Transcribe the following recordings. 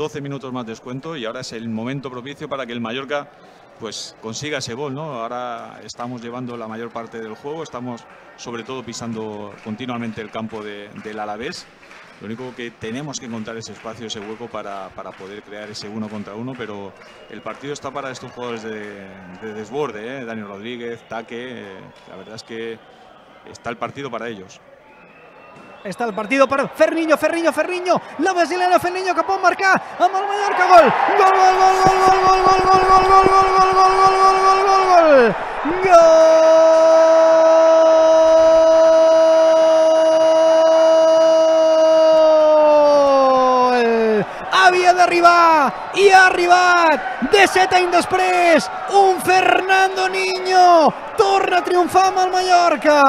12 minutos más descuento y ahora es el momento propicio para que el Mallorca pues consiga ese gol, ¿no? Ahora estamos llevando la mayor parte del juego, estamos sobre todo pisando continuamente el campo del Alavés. Lo único que tenemos que encontrar ese espacio, ese hueco para, poder crear ese uno contra uno, pero el partido está para estos jugadores de, desborde, ¿eh? Daniel Rodríguez, Taque, eh, la verdad es que está el partido para ellos. Está el partido para Ferniño, Ferniño, Ferniño. La brasileña Ferniño que puede marcar. Vamos Mallorca, gol, gol, gol, gol, gol, gol, gol, gol, gol, gol, gol, gol, gol, Havia d'arribar i ha arribat. De set anys després un Fernando Niño torna a triomfar amb el Mallorca.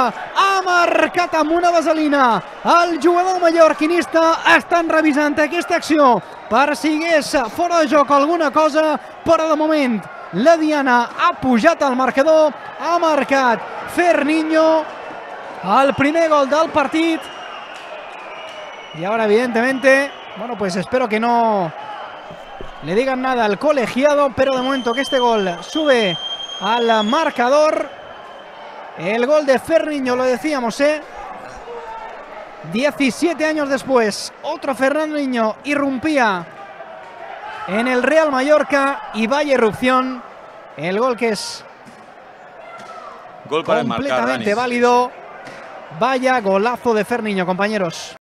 Ha marcat amb una vaselina. El jugador mallorquinista estan revisant aquesta acció. Per si hagués fora de joc alguna cosa però de moment la Diana ha pujat al marcador ha marcat Ferniño el primer gol del partit. Y ahora evidentemente bueno pues espero que no le digan nada al colegiado, pero de momento que este gol sube al marcador. El gol de Ferniño, lo decíamos, ¿eh? 17 años después, otro Fernando Niño irrumpía en el Real Mallorca y vaya erupción. El gol que es gol para completamente válido. Vaya golazo de Ferniño, compañeros.